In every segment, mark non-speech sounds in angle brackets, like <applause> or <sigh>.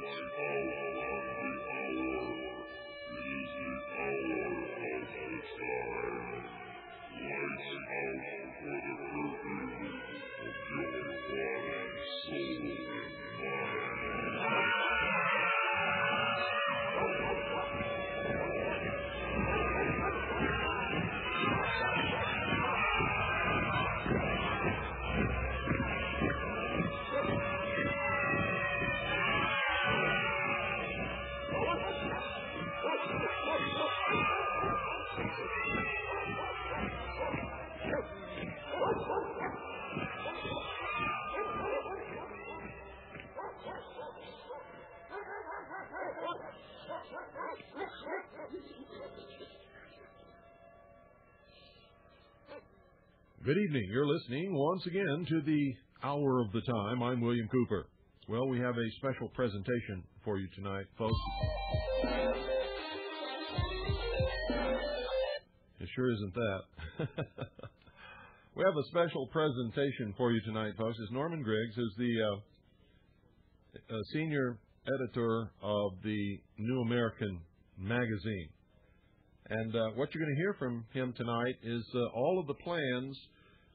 one hour. Good evening. You're listening once again to the Hour of the Time. I'm William Cooper. Well, we have a special presentation for you tonight, folks. It sure isn't that. <laughs> we have a special presentation for you tonight, folks. It's Norman Griggs, who's the uh, uh, senior editor of the New American Magazine. And uh, what you're going to hear from him tonight is uh, all of the plans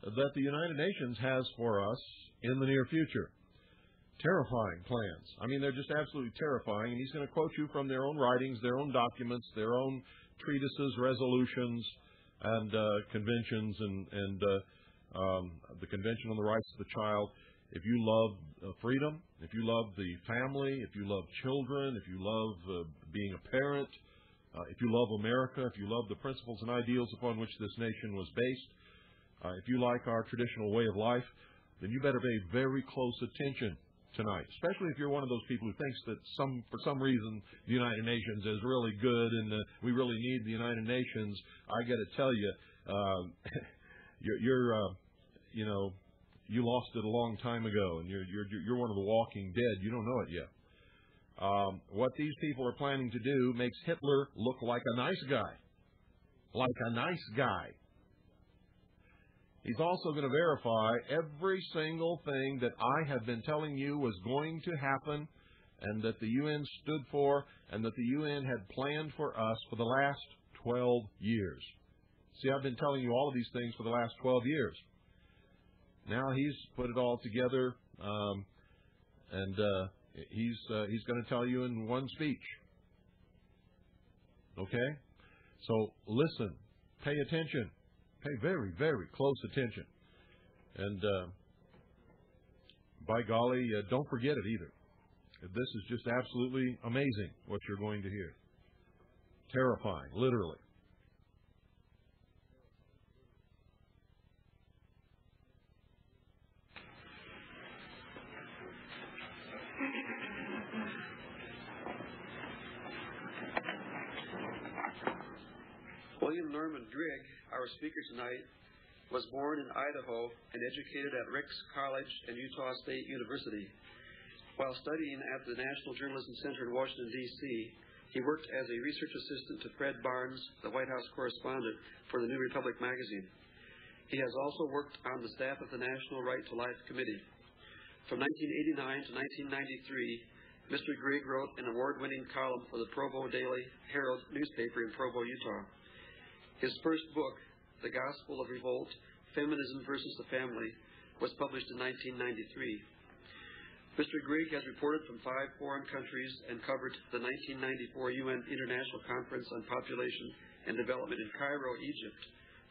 that the United Nations has for us in the near future. Terrifying plans. I mean, they're just absolutely terrifying. And he's going to quote you from their own writings, their own documents, their own treatises, resolutions, and uh, conventions, and, and uh, um, the Convention on the Rights of the Child. If you love uh, freedom, if you love the family, if you love children, if you love uh, being a parent, uh, if you love America, if you love the principles and ideals upon which this nation was based, uh, if you like our traditional way of life, then you better pay very close attention tonight, especially if you're one of those people who thinks that some, for some reason, the United Nations is really good and uh, we really need the United Nations. I got to tell you, uh, <laughs> you're, you're uh, you know, you lost it a long time ago, and you're you're you're one of the walking dead. You don't know it yet. Um, what these people are planning to do makes Hitler look like a nice guy, like a nice guy. He's also going to verify every single thing that I have been telling you was going to happen and that the UN stood for and that the UN had planned for us for the last 12 years. See, I've been telling you all of these things for the last 12 years. Now he's put it all together, um, and uh, he's uh, he's going to tell you in one speech. Okay, so listen, pay attention. Pay very, very close attention. And uh, by golly, uh, don't forget it either. This is just absolutely amazing what you're going to hear. Terrifying, literally. William Norman Grigg our speaker tonight, was born in Idaho and educated at Ricks College and Utah State University. While studying at the National Journalism Center in Washington, D.C., he worked as a research assistant to Fred Barnes, the White House correspondent for the New Republic magazine. He has also worked on the staff of the National Right to Life Committee. From 1989 to 1993, Mr. Grigg wrote an award winning column for the Provo Daily Herald newspaper in Provo, Utah. His first book, The Gospel of Revolt Feminism versus the Family, was published in 1993. Mr. Grigg has reported from five foreign countries and covered the 1994 UN International Conference on Population and Development in Cairo, Egypt,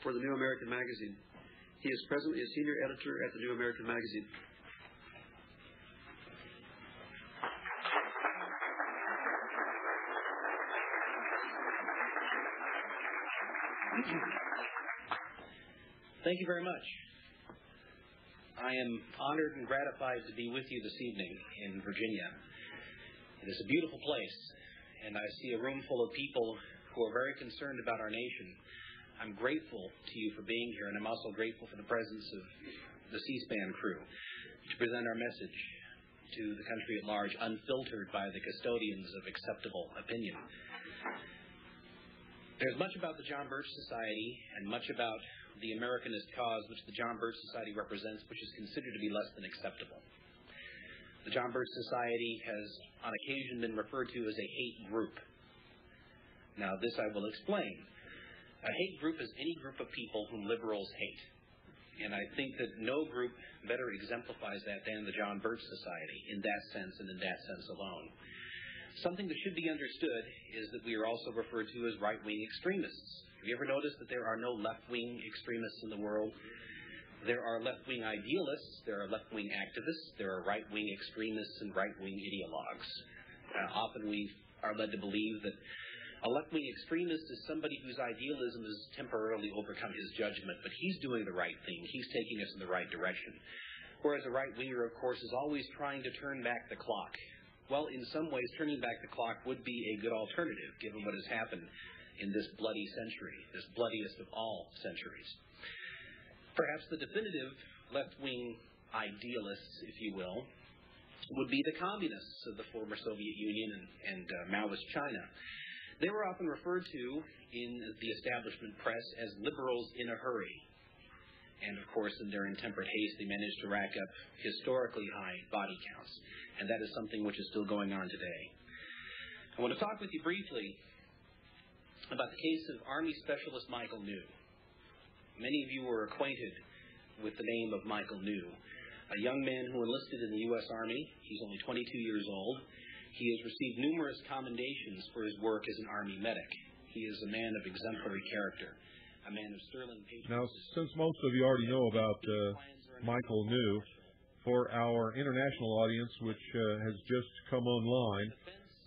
for the New American Magazine. He is presently a senior editor at the New American Magazine. Thank you very much. I am honored and gratified to be with you this evening in Virginia. It is a beautiful place, and I see a room full of people who are very concerned about our nation. I'm grateful to you for being here, and I'm also grateful for the presence of the C SPAN crew to present our message to the country at large, unfiltered by the custodians of acceptable opinion. There's much about the John Birch Society and much about the Americanist cause which the John Birch Society represents, which is considered to be less than acceptable. The John Birch Society has on occasion been referred to as a hate group. Now, this I will explain. A hate group is any group of people whom liberals hate. And I think that no group better exemplifies that than the John Birch Society in that sense and in that sense alone. Something that should be understood is that we are also referred to as right wing extremists. Have you ever noticed that there are no left wing extremists in the world? There are left wing idealists, there are left wing activists, there are right wing extremists and right wing ideologues. Uh, often we are led to believe that a left-wing extremist is somebody whose idealism has temporarily overcome his judgment, but he's doing the right thing. He's taking us in the right direction. Whereas a right-winger, of course, is always trying to turn back the clock. Well, in some ways, turning back the clock would be a good alternative, given what has happened in this bloody century, this bloodiest of all centuries. Perhaps the definitive left-wing idealists, if you will, would be the communists of the former Soviet Union and, and uh, Maoist China. They were often referred to in the establishment press as liberals in a hurry. And of course, in their intemperate haste, they managed to rack up historically high body counts. And that is something which is still going on today. I want to talk with you briefly about the case of Army Specialist Michael New. Many of you were acquainted with the name of Michael New, a young man who enlisted in the U.S. Army. He's only 22 years old. He has received numerous commendations for his work as an Army medic. He is a man of exemplary character, a man of sterling patriotism. Now, since most of you already know about uh, Michael New, for our international audience, which uh, has just come online,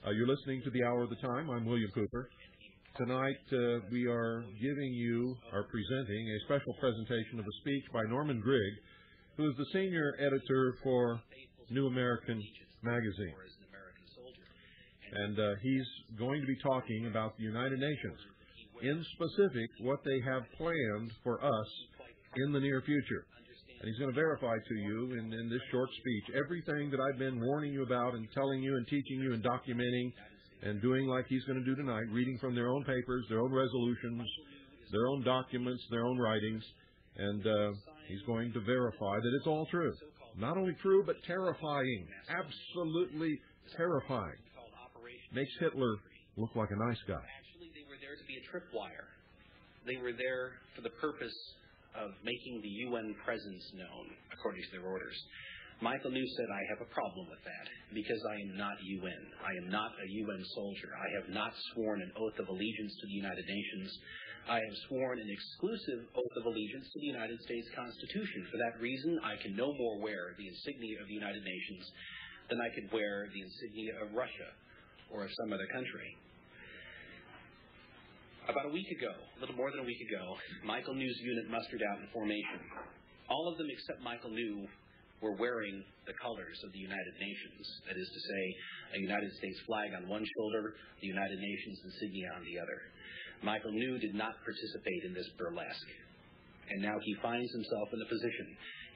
uh, you're listening to the Hour of the Time. I'm William Cooper. Tonight, uh, we are giving you, are presenting, a special presentation of a speech by Norman Grigg, who is the senior editor for New American Magazine and uh, he's going to be talking about the United Nations, in specific, what they have planned for us in the near future. And he's going to verify to you in, in this short speech everything that I've been warning you about and telling you and teaching you and documenting and doing like he's going to do tonight, reading from their own papers, their own resolutions, their own documents, their own writings, and uh, he's going to verify that it's all true. Not only true, but terrifying. Absolutely terrifying makes Hitler look like a nice guy. Actually, they were there to a tripwire. They were there for the purpose of making the UN presence known, according to their orders. Michael New said, I have a problem with that because I am not UN. I am not a UN soldier. I have not sworn an oath of allegiance to the United Nations. I have sworn an exclusive oath of allegiance to the United States Constitution. For that reason, I can no more wear the insignia of the United Nations than I could wear the insignia of Russia or of some other country. About a week ago, a little more than a week ago, Michael New's unit mustered out in formation. All of them except Michael New were wearing the colors of the United Nations. That is to say, a United States flag on one shoulder, the United Nations insignia on the other. Michael New did not participate in this burlesque. And now he finds himself in a position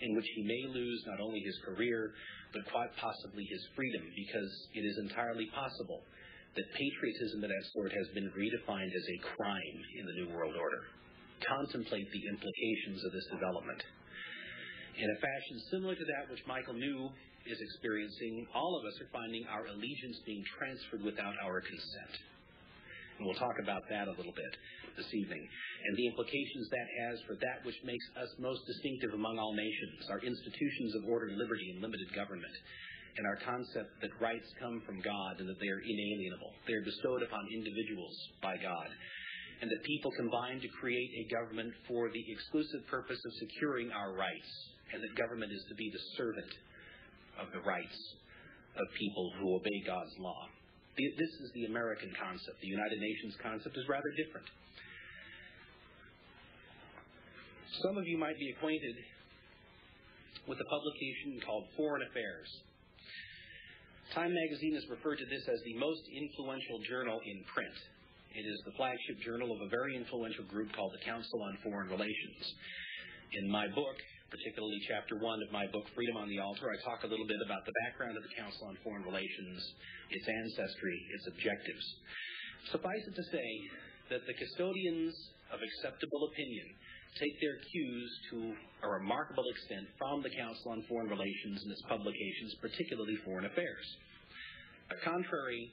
in which he may lose not only his career, but quite possibly his freedom, because it is entirely possible that patriotism of that sort has been redefined as a crime in the New World Order. Contemplate the implications of this development. In a fashion similar to that which Michael New is experiencing, all of us are finding our allegiance being transferred without our consent. And we'll talk about that a little bit this evening and the implications that has for that which makes us most distinctive among all nations, our institutions of order, liberty, and limited government, and our concept that rights come from God and that they are inalienable. They are bestowed upon individuals by God, and that people combine to create a government for the exclusive purpose of securing our rights, and that government is to be the servant of the rights of people who obey God's law. This is the American concept. The United Nations concept is rather different. Some of you might be acquainted with a publication called Foreign Affairs. Time magazine has referred to this as the most influential journal in print. It is the flagship journal of a very influential group called the Council on Foreign Relations. In my book, particularly chapter one of my book, Freedom on the Altar, I talk a little bit about the background of the Council on Foreign Relations, its ancestry, its objectives. Suffice it to say that the custodians of acceptable opinion take their cues to a remarkable extent from the Council on Foreign Relations and its publications, particularly Foreign Affairs. Contrary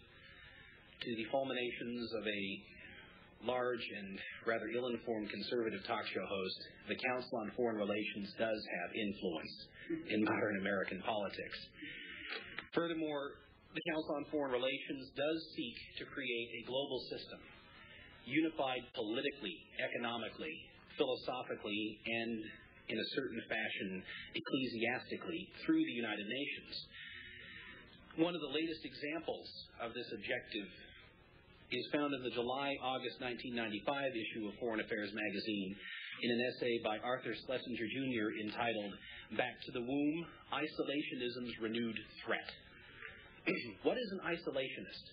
to the fulminations of a large and rather ill-informed conservative talk show host, the Council on Foreign Relations does have influence in modern American politics. Furthermore, the Council on Foreign Relations does seek to create a global system, unified politically, economically, philosophically, and in a certain fashion ecclesiastically through the United Nations. One of the latest examples of this objective is found in the July August 1995 issue of Foreign Affairs magazine in an essay by Arthur Schlesinger Jr. entitled Back to the Womb Isolationism's Renewed Threat. <clears throat> what is an isolationist?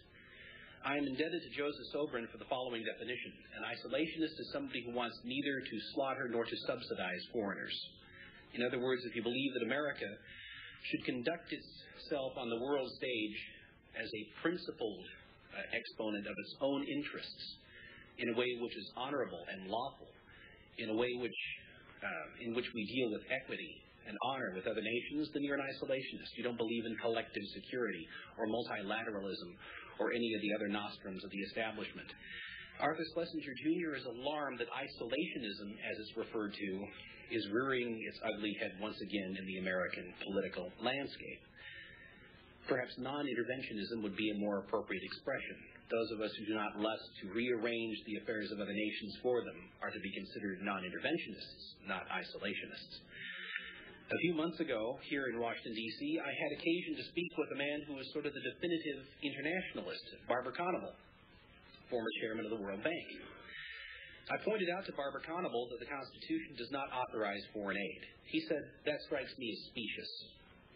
I am indebted to Joseph Sobran for the following definition. An isolationist is somebody who wants neither to slaughter nor to subsidize foreigners. In other words, if you believe that America should conduct itself on the world stage as a principled uh, exponent of its own interests in a way which is honorable and lawful, in a way which, uh, in which we deal with equity and honor with other nations, then you're an isolationist. You don't believe in collective security or multilateralism or any of the other nostrums of the establishment. Arthur Schlesinger Jr. is alarmed that isolationism, as it's referred to, is rearing its ugly head once again in the American political landscape. Perhaps non-interventionism would be a more appropriate expression. Those of us who do not lust to rearrange the affairs of other nations for them are to be considered non-interventionists, not isolationists. A few months ago, here in Washington, D.C., I had occasion to speak with a man who was sort of the definitive internationalist, Barber Conable, former chairman of the World Bank. I pointed out to Barber Conable that the Constitution does not authorize foreign aid. He said, that strikes me as specious.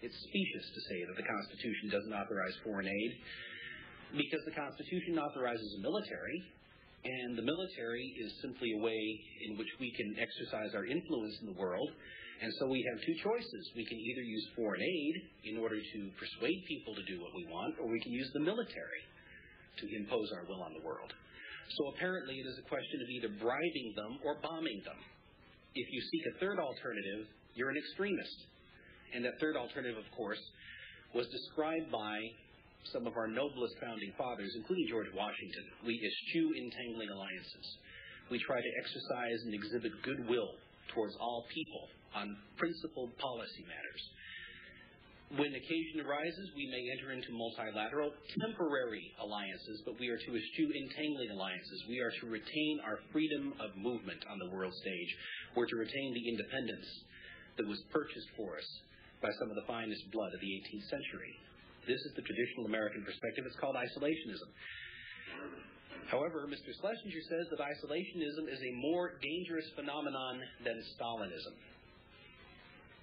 It's specious to say that the Constitution doesn't authorize foreign aid because the Constitution authorizes a military, and the military is simply a way in which we can exercise our influence in the world. And so we have two choices. We can either use foreign aid in order to persuade people to do what we want, or we can use the military to impose our will on the world. So apparently it is a question of either bribing them or bombing them. If you seek a third alternative, you're an extremist. And that third alternative, of course, was described by some of our noblest founding fathers, including George Washington. We eschew entangling alliances. We try to exercise and exhibit goodwill towards all people on principled policy matters. When occasion arises, we may enter into multilateral, temporary alliances, but we are to eschew entangling alliances. We are to retain our freedom of movement on the world stage. We're to retain the independence that was purchased for us by some of the finest blood of the 18th century. This is the traditional American perspective. It's called isolationism. However, Mr. Schlesinger says that isolationism is a more dangerous phenomenon than Stalinism.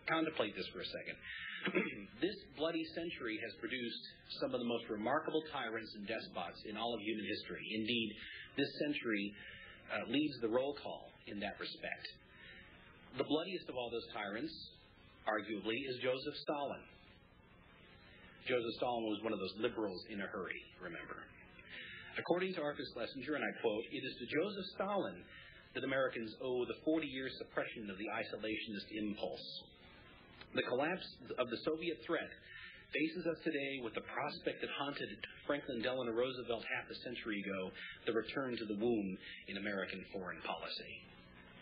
Contemplate this for a second. <clears throat> this bloody century has produced some of the most remarkable tyrants and despots in all of human history. Indeed, this century uh, leads the roll call in that respect. The bloodiest of all those tyrants arguably, is Joseph Stalin. Joseph Stalin was one of those liberals in a hurry, remember. According to Arthur Schlesinger, and I quote, it is to Joseph Stalin that Americans owe the 40 year suppression of the isolationist impulse. The collapse of the Soviet threat faces us today with the prospect that haunted Franklin Delano Roosevelt half a century ago the return to the womb in American foreign policy.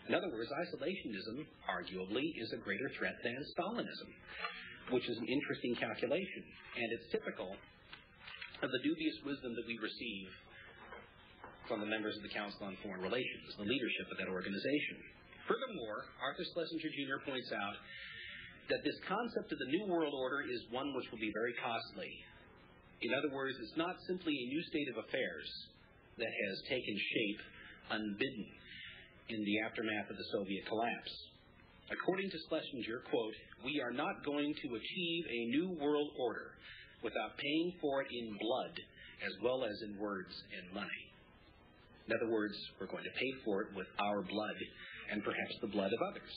In other words, isolationism, arguably, is a greater threat than Stalinism, which is an interesting calculation. And it's typical of the dubious wisdom that we receive from the members of the Council on Foreign Relations, the leadership of that organization. Furthermore, Arthur Schlesinger Jr. points out that this concept of the New World Order is one which will be very costly. In other words, it's not simply a new state of affairs that has taken shape unbidden in the aftermath of the Soviet collapse. According to Schlesinger, quote, we are not going to achieve a new world order without paying for it in blood as well as in words and money. In other words, we're going to pay for it with our blood and perhaps the blood of others.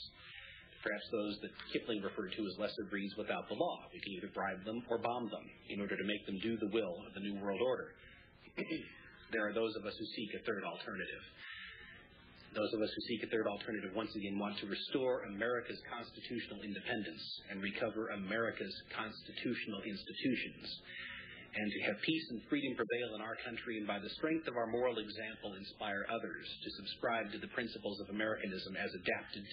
Perhaps those that Kipling referred to as lesser breeds without the law. We can either bribe them or bomb them in order to make them do the will of the New World Order. <clears throat> there are those of us who seek a third alternative. Those of us who seek a third alternative once again want to restore America's constitutional independence and recover America's constitutional institutions and to have peace and freedom prevail in our country and by the strength of our moral example inspire others to subscribe to the principles of Americanism as adapted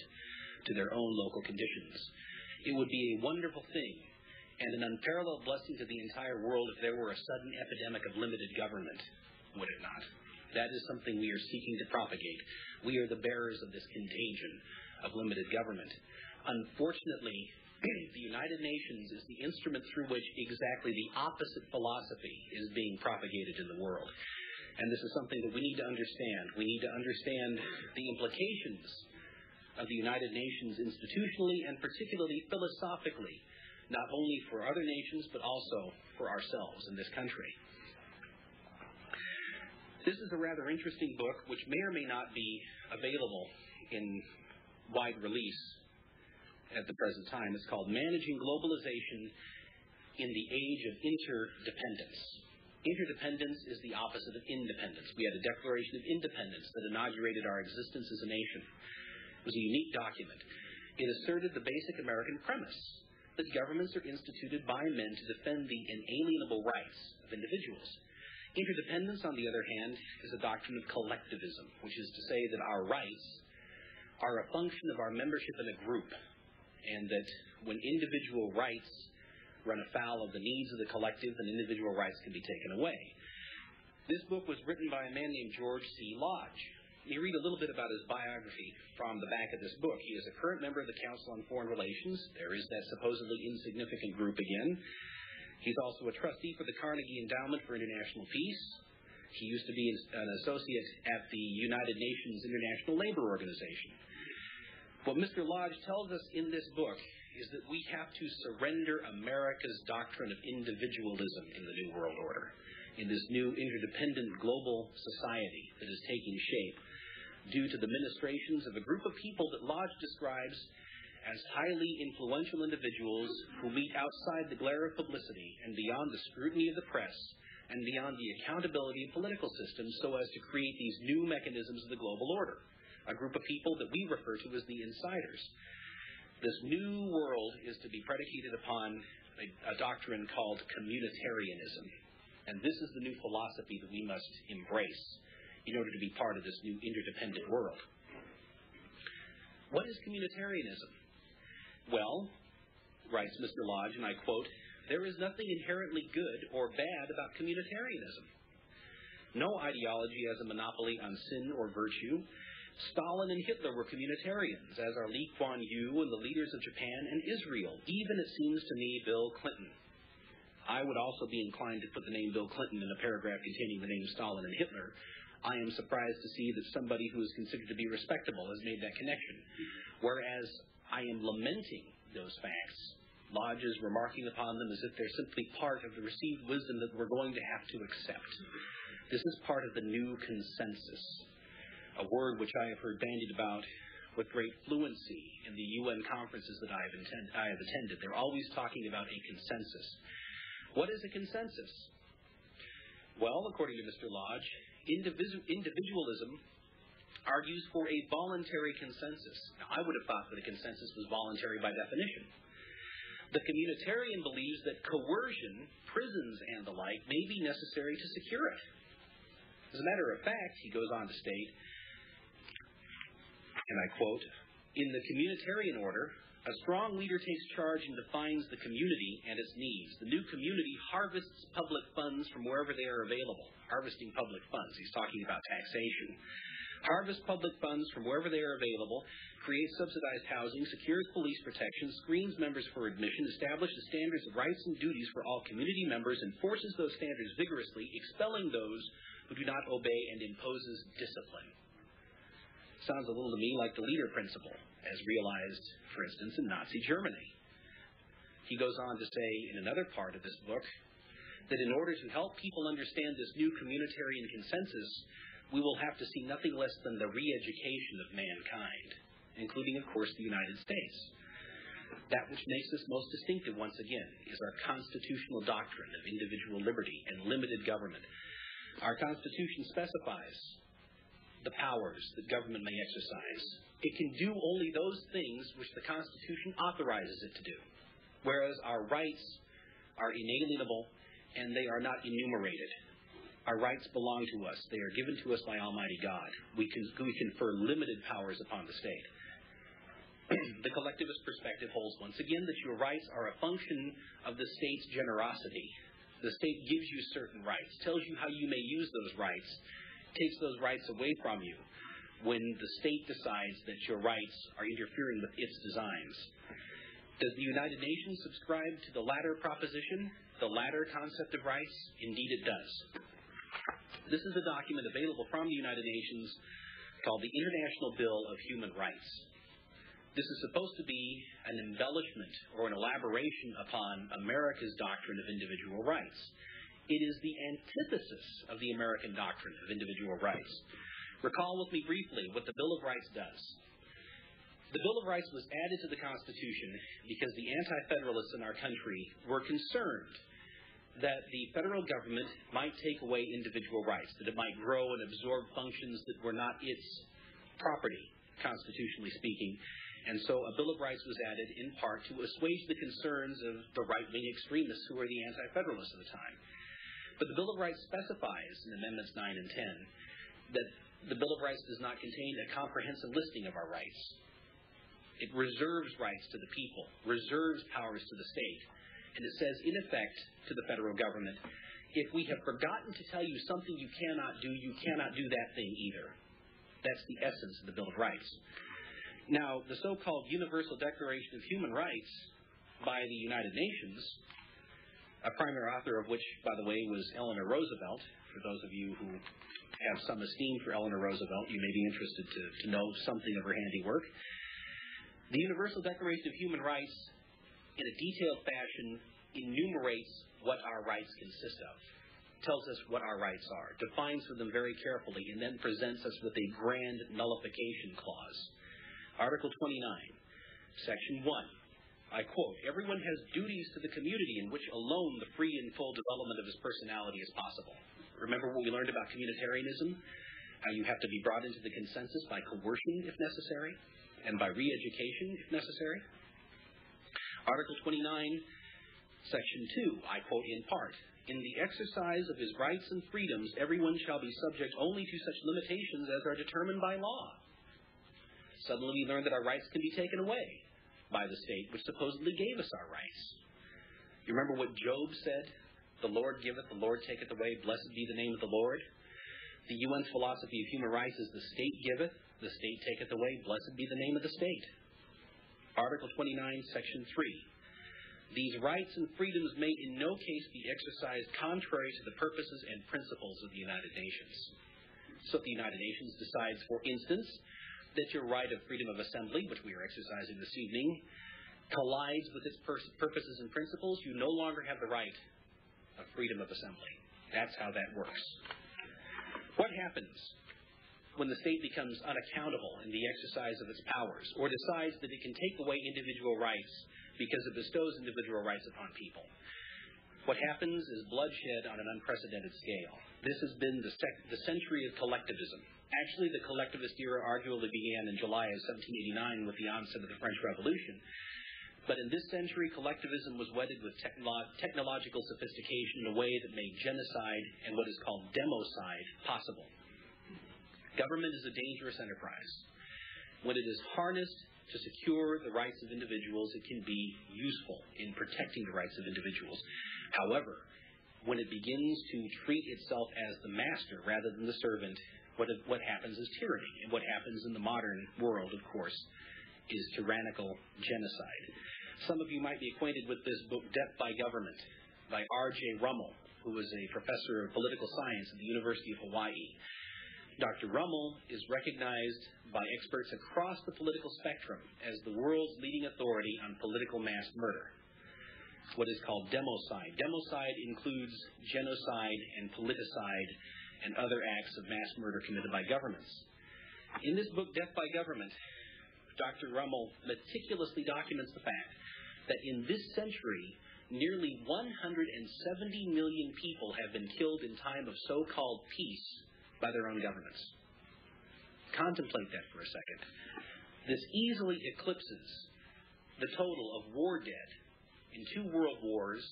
to their own local conditions. It would be a wonderful thing and an unparalleled blessing to the entire world if there were a sudden epidemic of limited government, would it not? That is something we are seeking to propagate. We are the bearers of this contagion of limited government. Unfortunately, <clears throat> the United Nations is the instrument through which exactly the opposite philosophy is being propagated in the world. And this is something that we need to understand. We need to understand the implications of the United Nations institutionally and particularly philosophically, not only for other nations, but also for ourselves in this country. This is a rather interesting book, which may or may not be available in wide release at the present time. It's called Managing Globalization in the Age of Interdependence. Interdependence is the opposite of independence. We had a Declaration of Independence that inaugurated our existence as a nation. Was a unique document. It asserted the basic American premise that governments are instituted by men to defend the inalienable rights of individuals. Interdependence, on the other hand, is a doctrine of collectivism, which is to say that our rights are a function of our membership in a group, and that when individual rights run afoul of the needs of the collective, then individual rights can be taken away. This book was written by a man named George C. Lodge. You read a little bit about his biography from the back of this book. He is a current member of the Council on Foreign Relations. There is that supposedly insignificant group again. He's also a trustee for the Carnegie Endowment for International Peace. He used to be an associate at the United Nations International Labor Organization. What Mr. Lodge tells us in this book is that we have to surrender America's doctrine of individualism in the New World Order, in this new interdependent global society that is taking shape due to the ministrations of a group of people that Lodge describes as highly influential individuals who meet outside the glare of publicity and beyond the scrutiny of the press and beyond the accountability of political systems so as to create these new mechanisms of the global order. A group of people that we refer to as the insiders. This new world is to be predicated upon a, a doctrine called communitarianism. And this is the new philosophy that we must embrace in order to be part of this new interdependent world. What is communitarianism? Well, writes Mr. Lodge, and I quote, there is nothing inherently good or bad about communitarianism. No ideology has a monopoly on sin or virtue. Stalin and Hitler were communitarians, as are Lee Kuan Yew and the leaders of Japan and Israel, even, it seems to me, Bill Clinton. I would also be inclined to put the name Bill Clinton in a paragraph containing the name Stalin and Hitler. I am surprised to see that somebody who is considered to be respectable has made that connection. Whereas I am lamenting those facts. Lodge is remarking upon them as if they're simply part of the received wisdom that we're going to have to accept. This is part of the new consensus, a word which I have heard bandied about with great fluency in the UN conferences that I have, attend- I have attended. They're always talking about a consensus. What is a consensus? Well, according to Mr. Lodge, individualism argues for a voluntary consensus. Now, I would have thought that a consensus was voluntary by definition. The communitarian believes that coercion, prisons, and the like may be necessary to secure it. As a matter of fact, he goes on to state, and I quote, in the communitarian order, a strong leader takes charge and defines the community and its needs. The new community harvests public funds from wherever they are available. Harvesting public funds. He's talking about taxation harvest public funds from wherever they are available, creates subsidized housing, secures police protection, screens members for admission, establishes standards of rights and duties for all community members, enforces those standards vigorously, expelling those who do not obey, and imposes discipline. Sounds a little to me like the leader principle, as realized, for instance, in Nazi Germany. He goes on to say in another part of this book that in order to help people understand this new communitarian consensus, we will have to see nothing less than the re education of mankind, including, of course, the United States. That which makes us most distinctive, once again, is our constitutional doctrine of individual liberty and limited government. Our Constitution specifies the powers that government may exercise. It can do only those things which the Constitution authorizes it to do, whereas our rights are inalienable and they are not enumerated. Our rights belong to us. They are given to us by Almighty God. We, can, we confer limited powers upon the state. <clears throat> the collectivist perspective holds once again that your rights are a function of the state's generosity. The state gives you certain rights, tells you how you may use those rights, takes those rights away from you when the state decides that your rights are interfering with its designs. Does the United Nations subscribe to the latter proposition, the latter concept of rights? Indeed, it does. This is a document available from the United Nations called the International Bill of Human Rights. This is supposed to be an embellishment or an elaboration upon America's doctrine of individual rights. It is the antithesis of the American doctrine of individual rights. Recall with me briefly what the Bill of Rights does. The Bill of Rights was added to the Constitution because the anti federalists in our country were concerned that the federal government might take away individual rights, that it might grow and absorb functions that were not its property, constitutionally speaking. And so a Bill of Rights was added in part to assuage the concerns of the right wing extremists who were the anti federalists at the time. But the Bill of Rights specifies in Amendments 9 and 10 that the Bill of Rights does not contain a comprehensive listing of our rights. It reserves rights to the people, reserves powers to the state, and it says, in effect, to the federal government, if we have forgotten to tell you something you cannot do, you cannot do that thing either. That's the essence of the Bill of Rights. Now, the so called Universal Declaration of Human Rights by the United Nations, a primary author of which, by the way, was Eleanor Roosevelt. For those of you who have some esteem for Eleanor Roosevelt, you may be interested to, to know something of her handiwork. The Universal Declaration of Human Rights in a detailed fashion, enumerates what our rights consist of, tells us what our rights are, defines them very carefully, and then presents us with a grand nullification clause. Article 29, Section 1. I quote, Everyone has duties to the community in which alone the free and full development of his personality is possible. Remember what we learned about communitarianism? How you have to be brought into the consensus by coercion if necessary, and by re education if necessary? Article 29, Section 2, I quote in part In the exercise of his rights and freedoms, everyone shall be subject only to such limitations as are determined by law. Suddenly we learn that our rights can be taken away by the state, which supposedly gave us our rights. You remember what Job said? The Lord giveth, the Lord taketh away, blessed be the name of the Lord. The UN's philosophy of human rights is the state giveth, the state taketh away, blessed be the name of the state. Article 29, Section 3. These rights and freedoms may in no case be exercised contrary to the purposes and principles of the United Nations. So if the United Nations decides, for instance, that your right of freedom of assembly, which we are exercising this evening, collides with its purposes and principles, you no longer have the right of freedom of assembly. That's how that works. What happens when the state becomes unaccountable in the exercise of its powers, or decides that it can take away individual rights because it bestows individual rights upon people. What happens is bloodshed on an unprecedented scale. This has been the, sec- the century of collectivism. Actually, the collectivist era arguably began in July of 1789 with the onset of the French Revolution. But in this century, collectivism was wedded with technolo- technological sophistication in a way that made genocide and what is called democide possible. Government is a dangerous enterprise. When it is harnessed to secure the rights of individuals, it can be useful in protecting the rights of individuals. However, when it begins to treat itself as the master rather than the servant, what, what happens is tyranny. And what happens in the modern world, of course, is tyrannical genocide. Some of you might be acquainted with this book, Death by Government, by R.J. Rummel, who is a professor of political science at the University of Hawaii. Dr. Rummel is recognized by experts across the political spectrum as the world's leading authority on political mass murder, what is called democide. Democide includes genocide and politicide and other acts of mass murder committed by governments. In this book, Death by Government, Dr. Rummel meticulously documents the fact that in this century, nearly 170 million people have been killed in time of so called peace by their own governments. Contemplate that for a second. This easily eclipses the total of war dead in two world wars,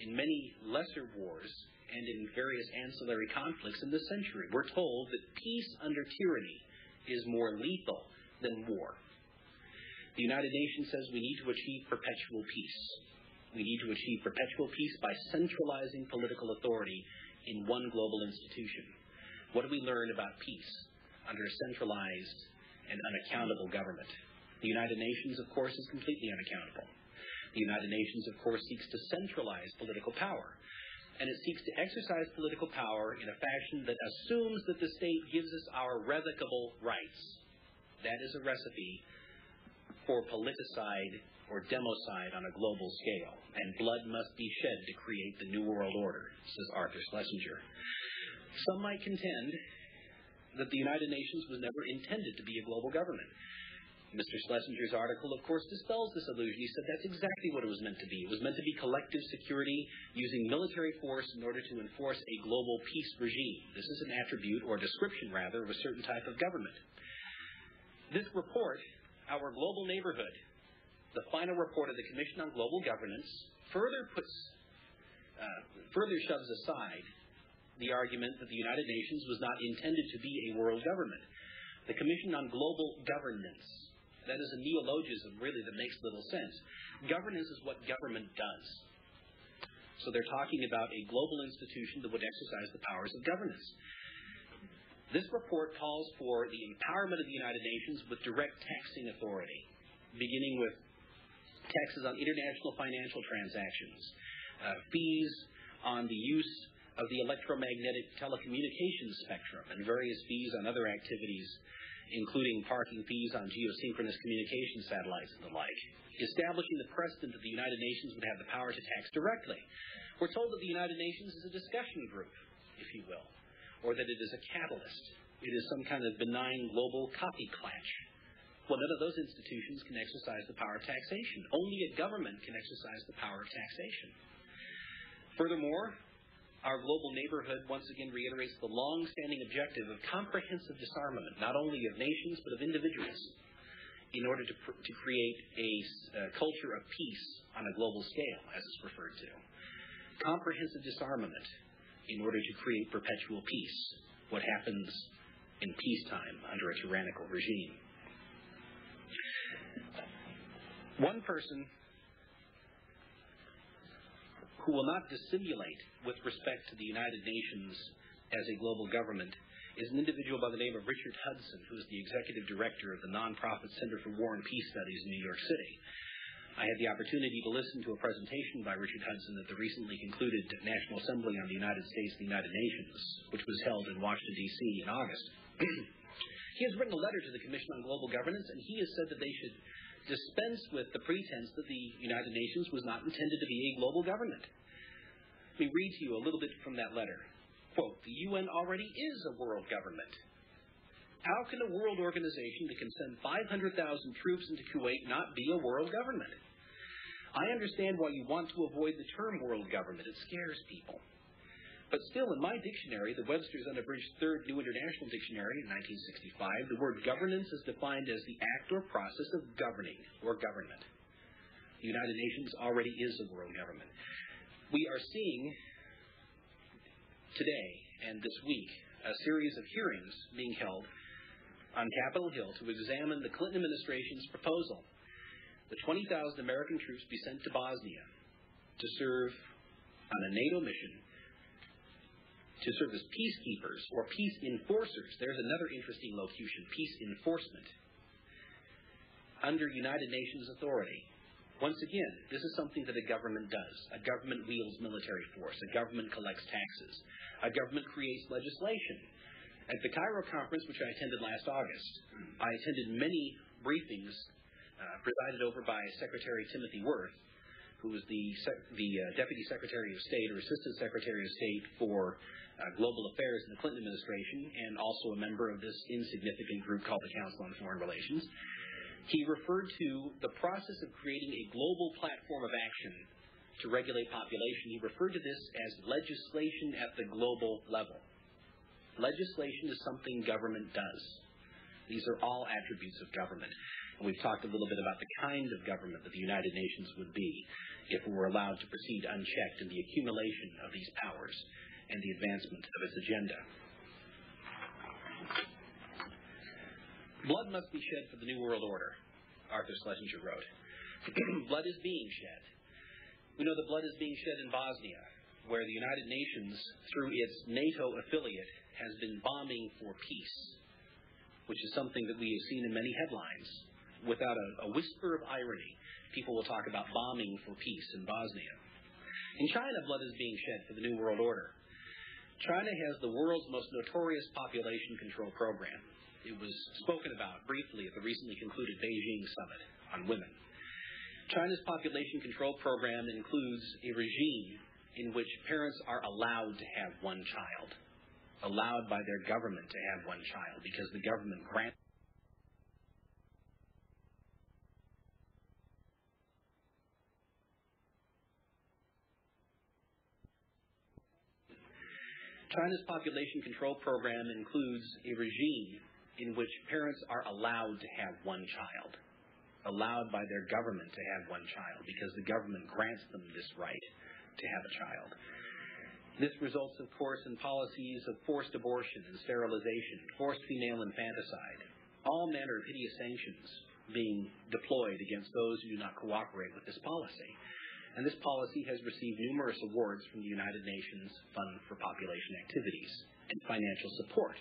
in many lesser wars, and in various ancillary conflicts in this century. We're told that peace under tyranny is more lethal than war. The United Nations says we need to achieve perpetual peace. We need to achieve perpetual peace by centralizing political authority in one global institution. What do we learn about peace under a centralized and unaccountable government? The United Nations, of course, is completely unaccountable. The United Nations, of course, seeks to centralize political power. And it seeks to exercise political power in a fashion that assumes that the state gives us our revocable rights. That is a recipe for politicide or democide on a global scale, and blood must be shed to create the New World Order, says Arthur Schlesinger. Some might contend that the United Nations was never intended to be a global government. Mr. Schlesinger's article, of course, dispels this illusion. He said that's exactly what it was meant to be. It was meant to be collective security using military force in order to enforce a global peace regime. This is an attribute, or description rather, of a certain type of government. This report, Our Global Neighborhood, the final report of the Commission on Global Governance, further puts, uh, further shoves aside the argument that the United Nations was not intended to be a world government. The Commission on Global Governance that is a neologism, really, that makes little sense. Governance is what government does. So they're talking about a global institution that would exercise the powers of governance. This report calls for the empowerment of the United Nations with direct taxing authority, beginning with taxes on international financial transactions, uh, fees on the use of the electromagnetic telecommunications spectrum, and various fees on other activities including parking fees on geosynchronous communication satellites and the like, establishing the precedent that the United Nations would have the power to tax directly. We're told that the United Nations is a discussion group, if you will, or that it is a catalyst. It is some kind of benign global coffee klatsch. Well, none of those institutions can exercise the power of taxation. Only a government can exercise the power of taxation. Furthermore, our global neighborhood once again reiterates the long-standing objective of comprehensive disarmament, not only of nations but of individuals, in order to, pr- to create a uh, culture of peace on a global scale, as it's referred to. Comprehensive disarmament in order to create perpetual peace, what happens in peacetime under a tyrannical regime. One person who will not dissimulate with respect to the United Nations as a global government is an individual by the name of Richard Hudson, who is the executive director of the nonprofit Center for War and Peace Studies in New York City. I had the opportunity to listen to a presentation by Richard Hudson at the recently concluded National Assembly on the United States and the United Nations, which was held in Washington, D.C. in August. <clears throat> he has written a letter to the Commission on Global Governance, and he has said that they should dispense with the pretense that the United Nations was not intended to be a global government. Let me read to you a little bit from that letter. Quote, the UN already is a world government. How can a world organization that can send 500,000 troops into Kuwait not be a world government? I understand why you want to avoid the term world government. It scares people. But still, in my dictionary, the Webster's Unabridged Third New International Dictionary in 1965, the word governance is defined as the act or process of governing or government. The United Nations already is a world government we are seeing today and this week a series of hearings being held on Capitol Hill to examine the Clinton administration's proposal that 20,000 American troops be sent to Bosnia to serve on a NATO mission to serve as peacekeepers or peace enforcers. There's another interesting locution peace enforcement under United Nations authority. Once again, this is something that a government does. A government wields military force. A government collects taxes. A government creates legislation. At the Cairo conference, which I attended last August, I attended many briefings uh, presided over by Secretary Timothy Wirth, who was the, sec- the uh, Deputy Secretary of State or Assistant Secretary of State for uh, Global Affairs in the Clinton administration, and also a member of this insignificant group called the Council on Foreign Relations. He referred to the process of creating a global platform of action to regulate population. He referred to this as legislation at the global level. Legislation is something government does. These are all attributes of government. And we've talked a little bit about the kind of government that the United Nations would be if we were allowed to proceed unchecked in the accumulation of these powers and the advancement of its agenda. Blood must be shed for the New World Order, Arthur Schlesinger wrote. <clears throat> blood is being shed. We know that blood is being shed in Bosnia, where the United Nations, through its NATO affiliate, has been bombing for peace, which is something that we have seen in many headlines. Without a, a whisper of irony, people will talk about bombing for peace in Bosnia. In China, blood is being shed for the New World Order. China has the world's most notorious population control program. It was spoken about briefly at the recently concluded Beijing summit on women. China's population control program includes a regime in which parents are allowed to have one child, allowed by their government to have one child because the government grants. China's population control program includes a regime in which parents are allowed to have one child, allowed by their government to have one child because the government grants them this right to have a child. This results, of course, in policies of forced abortion and sterilization, forced female infanticide, all manner of hideous sanctions being deployed against those who do not cooperate with this policy. And this policy has received numerous awards from the United Nations Fund for Population Activities and financial support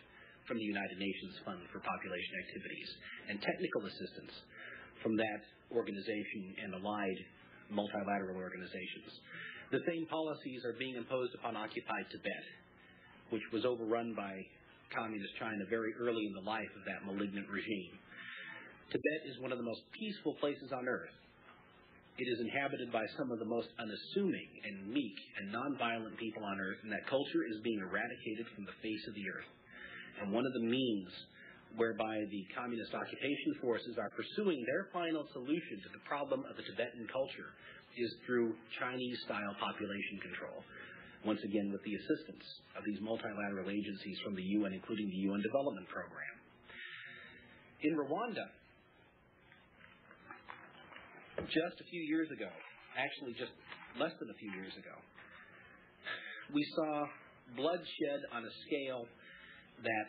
from the United Nations Fund for Population Activities and technical assistance from that organization and allied multilateral organizations. The same policies are being imposed upon occupied Tibet, which was overrun by Communist China very early in the life of that malignant regime. Tibet is one of the most peaceful places on earth. It is inhabited by some of the most unassuming and meek and nonviolent people on earth, and that culture is being eradicated from the face of the earth. And one of the means whereby the communist occupation forces are pursuing their final solution to the problem of the Tibetan culture is through Chinese style population control. Once again, with the assistance of these multilateral agencies from the UN, including the UN Development Program. In Rwanda, just a few years ago, actually just less than a few years ago, we saw bloodshed on a scale that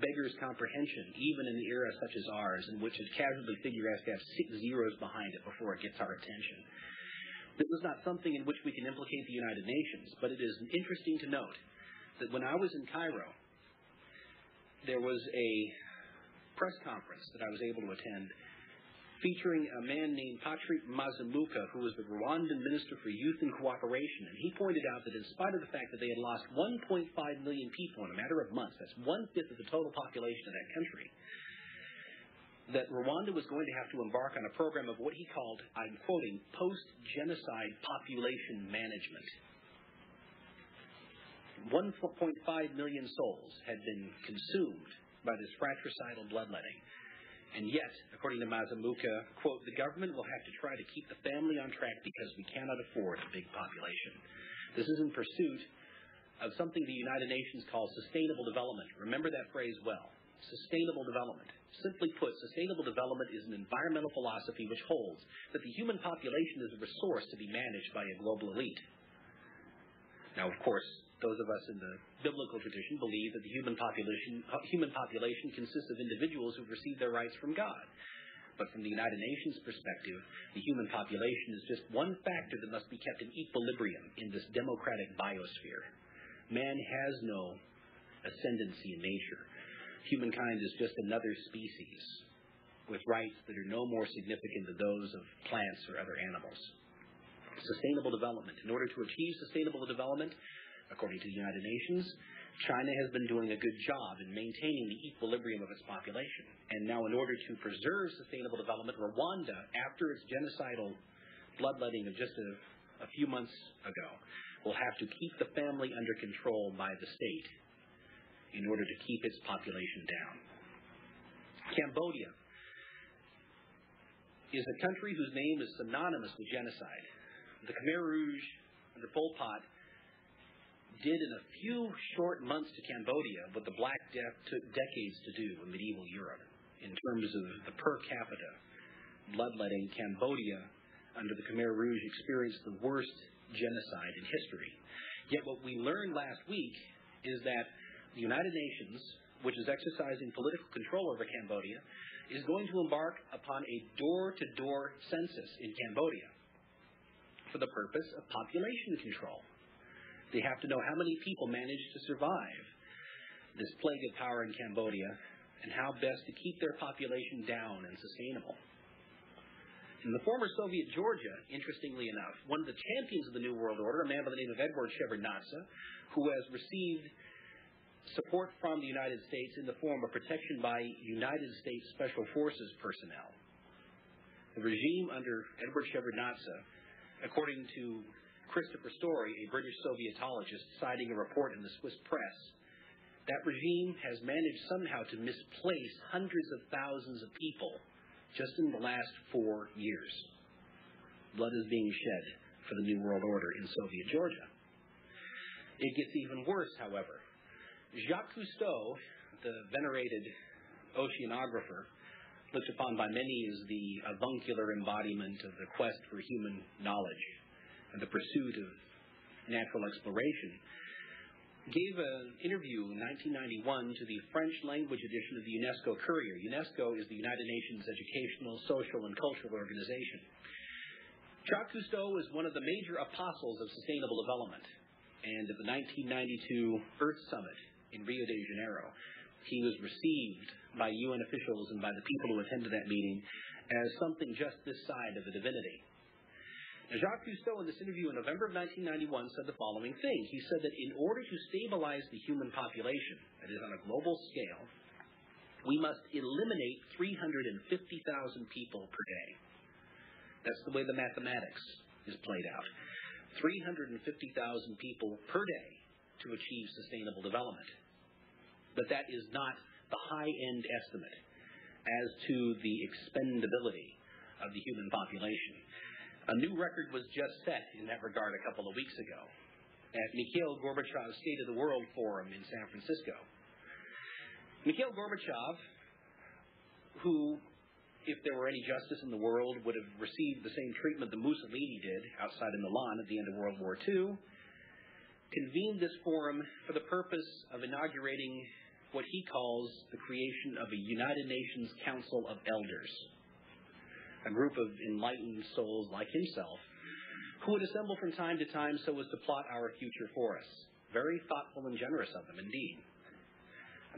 beggars comprehension, even in the era such as ours, in which a casualty figure has to have six zeros behind it before it gets our attention. This is not something in which we can implicate the United Nations, but it is interesting to note that when I was in Cairo, there was a press conference that I was able to attend featuring a man named Patrick Mazimhaka, who was the Rwandan Minister for Youth and Cooperation. And he pointed out that in spite of the fact that they had lost 1.5 million people in a matter of months, that's one fifth of the total population of that country, that Rwanda was going to have to embark on a program of what he called, I'm quoting, post genocide population management. 1.5 million souls had been consumed by this fratricidal bloodletting. And yet, according to Mazimhaka, quote, the government will have to try to keep the family on track because we cannot afford a big population. This is in pursuit of something the United Nations calls sustainable development. Remember that phrase well. Sustainable development. Simply put, sustainable development is an environmental philosophy which holds that the human population is a resource to be managed by a global elite. Now, of course, those of us in the biblical tradition believe that the human population, human population consists of individuals who've received their rights from God. But from the United Nations perspective, the human population is just one factor that must be kept in equilibrium in this democratic biosphere. Man has no ascendancy in nature. Humankind is just another species with rights that are no more significant than those of plants or other animals. Sustainable development. In order to achieve sustainable development, according to the United Nations, China has been doing a good job in maintaining the equilibrium of its population. And now, in order to preserve sustainable development, Rwanda, after its genocidal bloodletting of just a, a few months ago, will have to keep the family under control by the state in order to keep its population down. Cambodia is a country whose name is synonymous with genocide. The Khmer Rouge under Pol Pot did in a few short months to Cambodia what the Black Death took decades to do in medieval Europe in terms of the per capita bloodletting, Cambodia under the Khmer Rouge experienced the worst genocide in history. Yet what we learned last week is that the United Nations, which is exercising political control over Cambodia, is going to embark upon a door-to-door census in Cambodia for the purpose of population control. They have to know how many people manage to survive this plague of power in Cambodia and how best to keep their population down and sustainable. In the former Soviet Georgia, interestingly enough, one of the champions of the New World Order, a man by the name of Edward Shevardnadze, who has received support from the United States in the form of protection by United States Special Forces personnel. The regime under Edward Shevardnadze, according to Christopher Story, a British Sovietologist, citing a report in the Swiss press, that regime has managed somehow to misplace hundreds of thousands of people just in the last four years. Blood is being shed for the New World Order in Soviet Georgia. It gets even worse, however. Jacques Cousteau, the venerated oceanographer, looked upon by many as the avuncular embodiment of the quest for human knowledge and the pursuit of natural exploration, gave an interview in 1991 to the French language edition of the UNESCO Courier. UNESCO is the United Nations educational, social, and cultural organization. Jacques Cousteau is one of the major apostles of sustainable development. And at the 1992 Earth Summit in Rio de Janeiro. He was received by UN officials and by the people who attended that meeting as something just this side of a divinity. Jacques Cousteau, in this interview in November of 1991, said the following thing. He said that in order to stabilize the human population, that is, on a global scale, we must eliminate 350,000 people per day. That's the way the mathematics is played out. 350,000 people per day to achieve sustainable development but that is not the high-end estimate as to the expendability of the human population. A new record was just set in that regard a couple of weeks ago at Mikhail Gorbachev's State of the World Forum in San Francisco. Mikhail Gorbachev, who, if there were any justice in the world, would have received the same treatment that Mussolini did outside of Milan at the end of World War II, convened this forum for the purpose of inaugurating what he calls the creation of a United Nations Council of Elders, a group of enlightened souls like himself who would assemble from time to time so as to plot our future for us. Very thoughtful and generous of them, indeed.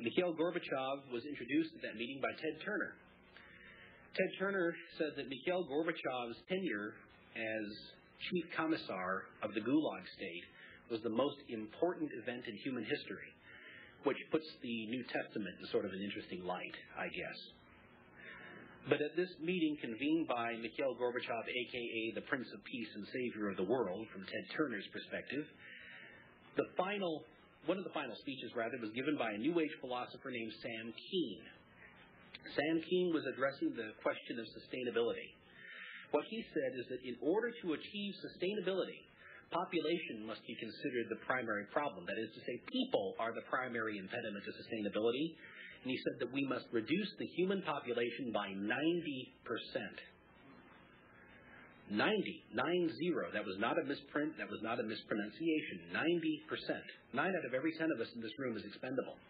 Mikhail Gorbachev was introduced at that meeting by Ted Turner. Ted Turner said that Mikhail Gorbachev's tenure as chief commissar of the Gulag state was the most important event in human history which puts the New Testament in sort of an interesting light, I guess. But at this meeting convened by Mikhail Gorbachev, aka the Prince of Peace and Savior of the World, from Ted Turner's perspective, the final, one of the final speeches, rather, was given by a New Age philosopher named Sam Keen. Sam Keen was addressing the question of sustainability. What he said is that in order to achieve sustainability, population must be considered the primary problem. That is to say, people are the primary impediment to sustainability. And he said that we must reduce the human population by 90%. 90, 9 That was not a misprint. That was not a mispronunciation. 90%. Nine out of every ten of us in this room is expendable.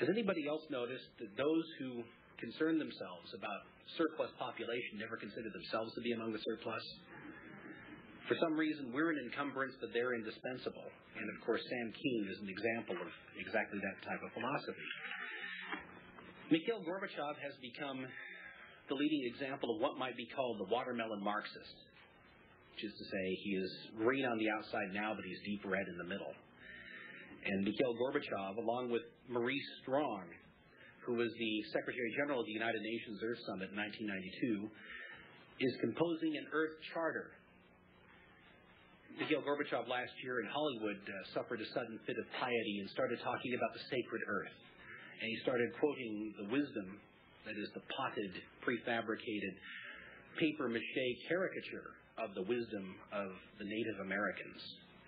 Has anybody else noticed that those who concern themselves about surplus population never consider themselves to be among the surplus? For some reason, we're an encumbrance but they're indispensable. And of course, Sam Keen is an example of exactly that type of philosophy. Mikhail Gorbachev has become the leading example of what might be called the watermelon Marxist, which is to say, he is green on the outside now, but he's deep red in the middle. And Mikhail Gorbachev, along with Maurice Strong, who was the Secretary General of the United Nations Earth Summit in 1992, is composing an Earth Charter Mikhail Gorbachev last year in Hollywood uh, suffered a sudden fit of piety and started talking about the sacred earth. And he started quoting the wisdom, that is, the potted, prefabricated, paper mache caricature of the wisdom of the Native Americans.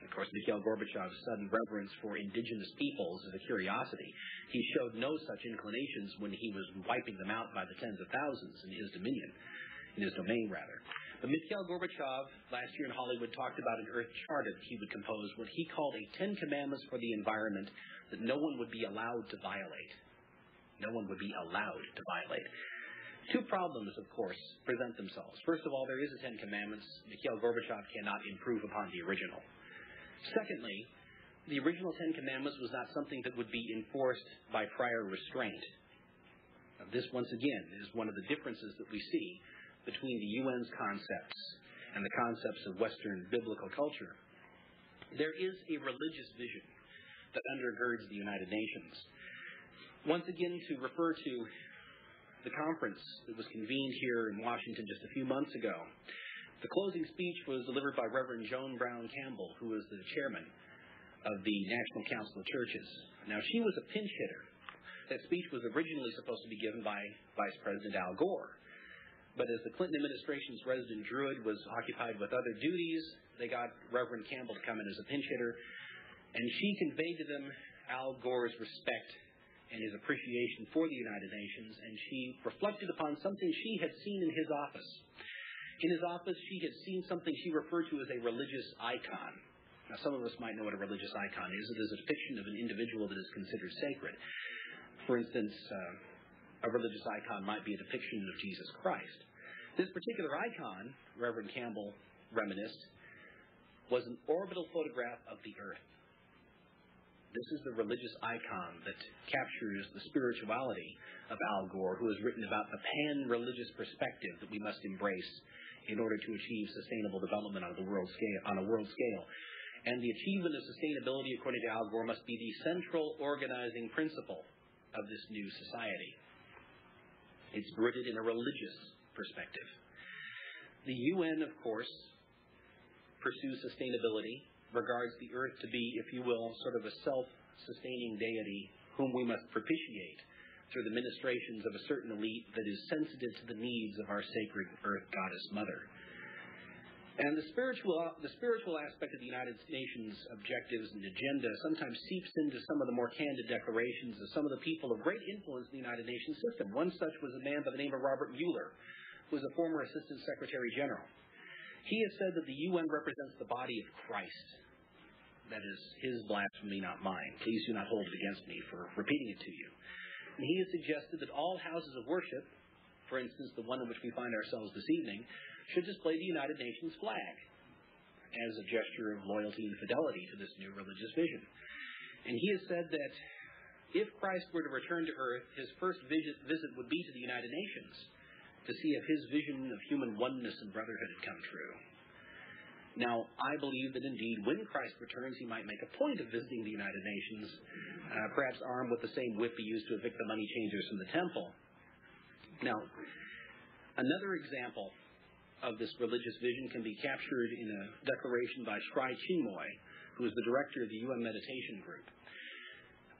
Of course, Mikhail Gorbachev's sudden reverence for indigenous peoples is a curiosity. He showed no such inclinations when he was wiping them out by the tens of thousands in his dominion, in his domain rather. Mikhail Gorbachev last year in Hollywood talked about an earth charter that he would compose, what he called a Ten Commandments for the environment that no one would be allowed to violate. No one would be allowed to violate. Two problems, of course, present themselves. First of all, there is a Ten Commandments. Mikhail Gorbachev cannot improve upon the original. Secondly, the original Ten Commandments was not something that would be enforced by prior restraint. Now, this, once again, is one of the differences that we see between the UN's concepts and the concepts of Western biblical culture. There is a religious vision that undergirds the United Nations. Once again, to refer to the conference that was convened here in Washington just a few months ago. The closing speech was delivered by Reverend Joan Brown Campbell, who was the chairman of the National Council of Churches. Now, she was a pinch hitter. That speech was originally supposed to be given by Vice President Al Gore. But as the Clinton administration's resident druid was occupied with other duties, they got Reverend Campbell to come in as a pinch hitter. And she conveyed to them Al Gore's respect and his appreciation for the United Nations, and she reflected upon something she had seen in his office. In his office, she had seen something she referred to as a religious icon. Now, some of us might know what a religious icon is. It is a depiction of an individual that is considered sacred. For instance, uh, a religious icon might be a depiction of Jesus Christ. This particular icon, Reverend Campbell reminisced, was an orbital photograph of the earth. This is the religious icon that captures the spirituality of Al Gore, who has written about the pan religious perspective that we must embrace in order to achieve sustainable development on, the world scale, on a world scale. And the achievement of sustainability, according to Al Gore, must be the central organizing principle of this new society. It's rooted in a religious perspective. The UN, of course, pursues sustainability regards the earth to be, if you will, sort of a self sustaining deity whom we must propitiate through the ministrations of a certain elite that is sensitive to the needs of our sacred earth goddess mother. And the spiritual, the spiritual aspect of the United Nations objectives and agenda sometimes seeps into some of the more candid declarations of some of the people of great influence in the United Nations system. One such was a man by the name of Robert Muller, who was a former Assistant Secretary General. He has said that the UN represents the body of Christ. That is his blasphemy, not mine. Please do not hold it against me for repeating it to you. And he has suggested that all houses of worship, for instance, the one in which we find ourselves this evening, should display the United Nations flag as a gesture of loyalty and fidelity to this new religious vision. And he has said that if Christ were to return to earth, his first visit, would be to the United Nations to see if his vision of human oneness and brotherhood had come true. Now, I believe that indeed when Christ returns, he might make a point of visiting the United Nations, uh, perhaps armed with the same whip he used to evict the money changers from the temple. Now, another example of this religious vision can be captured in a declaration by Sri Chinmoy, who is the director of the UN Meditation Group.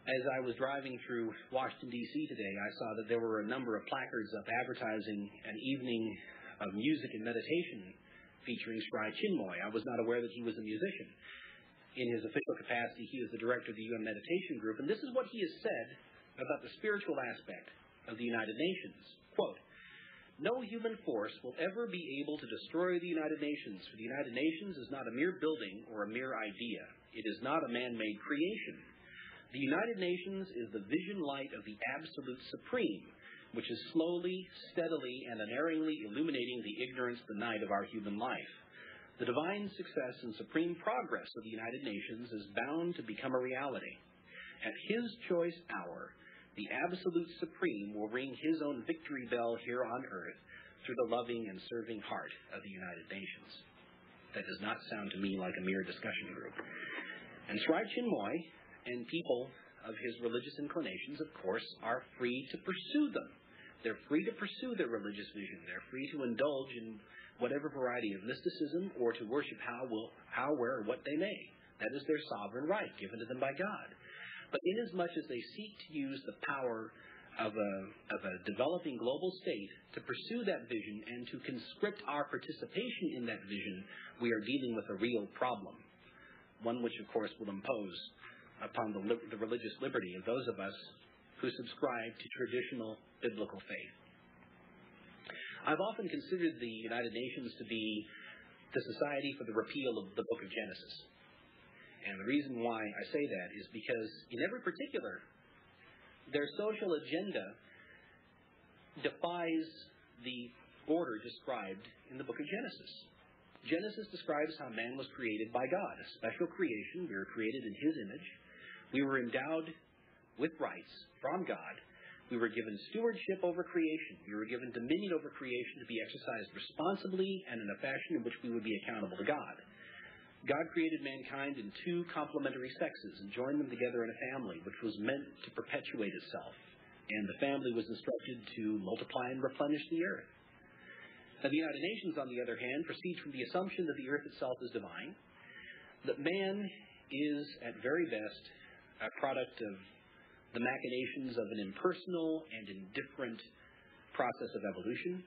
As I was driving through Washington, D.C. today, I saw that there were a number of placards up advertising an evening of music and meditation featuring Sri Chinmoy. I was not aware that he was a musician. In his official capacity, he is the director of the UN Meditation Group, and this is what he has said about the spiritual aspect of the United Nations. Quote, no human force will ever be able to destroy the United Nations, for the United Nations is not a mere building or a mere idea. It is not a man made creation. The United Nations is the vision light of the absolute supreme, which is slowly, steadily, and unerringly illuminating the ignorance, the night of our human life. The divine success and supreme progress of the United Nations is bound to become a reality. At His choice hour, the absolute supreme will ring His own victory bell here on earth through the loving and serving heart of the United Nations. That does not sound to me like a mere discussion group. And Sri Chinmoy and people of his religious inclinations, of course, are free to pursue them. They're free to pursue their religious vision. They're free to indulge in whatever variety of mysticism or to worship how, will, how, where, or what they may. That is their sovereign right given to them by God. But inasmuch as they seek to use the power of a, of a developing global state to pursue that vision and to conscript our participation in that vision, we are dealing with a real problem. one which, of course, will impose upon the, the religious liberty of those of us who subscribe to traditional biblical faith. I've often considered the United Nations to be the Society for the Repeal of the Book of Genesis. And the reason why I say that is because, in every particular, their social agenda defies the order described in the book of Genesis. Genesis describes how man was created by God, a special creation. We were created in his image. We were endowed with rights from God we were given stewardship over creation. We were given dominion over creation to be exercised responsibly and in a fashion in which we would be accountable to God. God created mankind in two complementary sexes and joined them together in a family, which was meant to perpetuate itself. And the family was instructed to multiply and replenish the earth. Now, the United Nations, on the other hand, proceeds from the assumption that the earth itself is divine, that man is, at very best, a product of the machinations of an impersonal and indifferent process of evolution,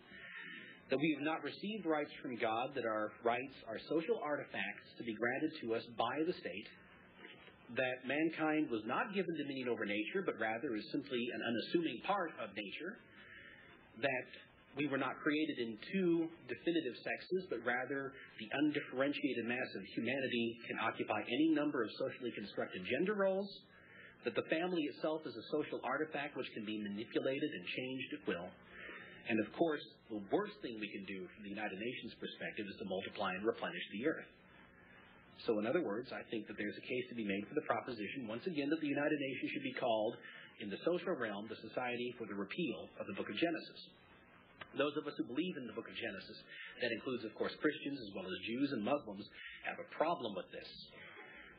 that we have not received rights from God, that our rights are social artifacts to be granted to us by the state, that mankind was not given dominion over nature, but rather is simply an unassuming part of nature, that we were not created in two definitive sexes, but rather the undifferentiated mass of humanity can occupy any number of socially constructed gender roles, that the family itself is a social artifact which can be manipulated and changed at will. And of course, the worst thing we can do from the United Nations perspective is to multiply and replenish the earth. So, in other words, I think that there's a case to be made for the proposition, once again, that the United Nations should be called, in the social realm, the Society for the Repeal of the Book of Genesis. Those of us who believe in the book of Genesis, that includes, of course, Christians as well as Jews and Muslims, have a problem with this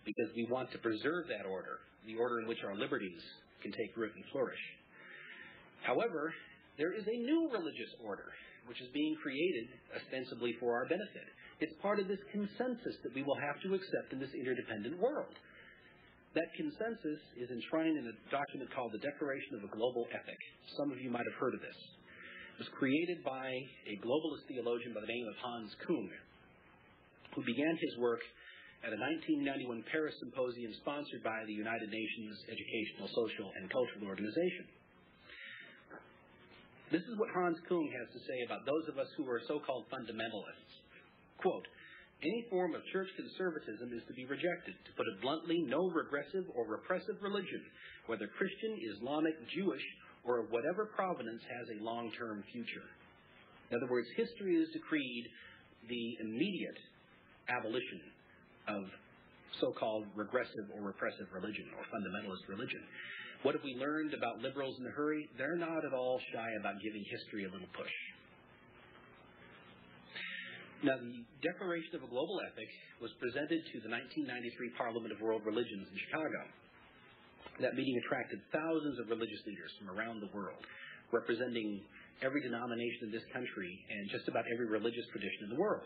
because we want to preserve that order, the order in which our liberties can take root and flourish. However, there is a new religious order which is being created ostensibly for our benefit. It's part of this consensus that we will have to accept in this interdependent world. That consensus is enshrined in a document called the Declaration of a Global Ethic. Some of you might have heard of this. It was created by a globalist theologian by the name of Hans Kung, who began his work at a 1991 Paris symposium sponsored by the United Nations Educational, Social, and Cultural Organization. This is what Hans Kung has to say about those of us who are so-called fundamentalists. Quote, any form of church conservatism is to be rejected. To put it bluntly, no regressive or repressive religion, whether Christian, Islamic, Jewish, or of whatever provenance, has a long-term future. In other words, history has decreed the immediate abolition of so-called regressive or repressive religion or fundamentalist religion. What have we learned about liberals in a hurry? They're not at all shy about giving history a little push. Now, the Declaration of a Global Ethic was presented to the 1993 Parliament of World Religions in Chicago. That meeting attracted thousands of religious leaders from around the world, representing every denomination in this country and just about every religious tradition in the world.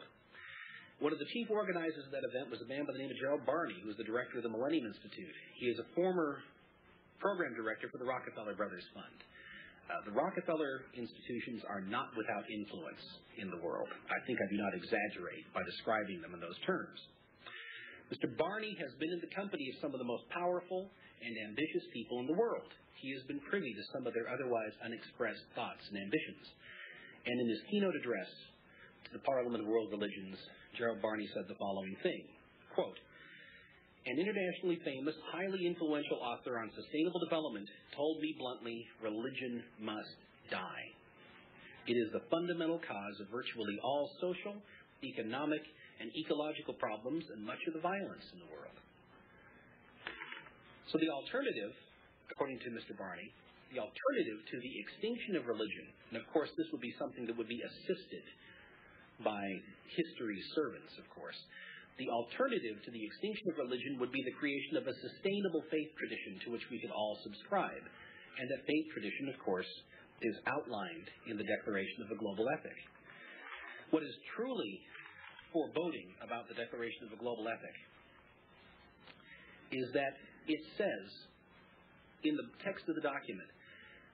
One of the chief organizers of that event was a man by the name of Gerald Barney, who was the director of the Millennium Institute. He is a former program director for the Rockefeller Brothers Fund. Uh, the Rockefeller institutions are not without influence in the world. I think I do not exaggerate by describing them in those terms. Mr. Barney has been in the company of some of the most powerful and ambitious people in the world. He has been privy to some of their otherwise unexpressed thoughts and ambitions. And in his keynote address to the Parliament of World Religions Gerald Barney said the following thing quote, An internationally famous, highly influential author on sustainable development told me bluntly religion must die. It is the fundamental cause of virtually all social, economic, and ecological problems and much of the violence in the world. So the alternative, according to Mr. Barney, the alternative to the extinction of religion, and of course this would be something that would be assisted by history's servants, of course. The alternative to the extinction of religion would be the creation of a sustainable faith tradition to which we could all subscribe. And that faith tradition, of course, is outlined in the Declaration of the Global Ethic. What is truly foreboding about the Declaration of the Global Ethic is that it says in the text of the document